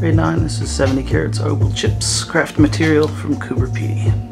Grade 9, this is 70 carats opal chips, craft material from Cooper Petey.